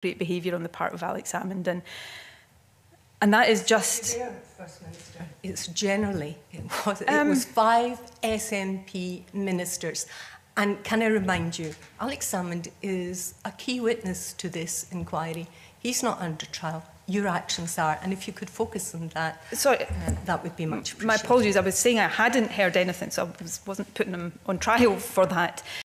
great behaviour on the part of Alex Salmond. And, and that is just—it's generally, it was, it um, was five SNP ministers. And can I remind you, Alex Salmond is a key witness to this inquiry. He's not under trial. Your actions are. And if you could focus on that, Sorry, uh, that would be much appreciated. my apologies. I was saying I hadn't heard anything, so I was, wasn't putting him on trial for that.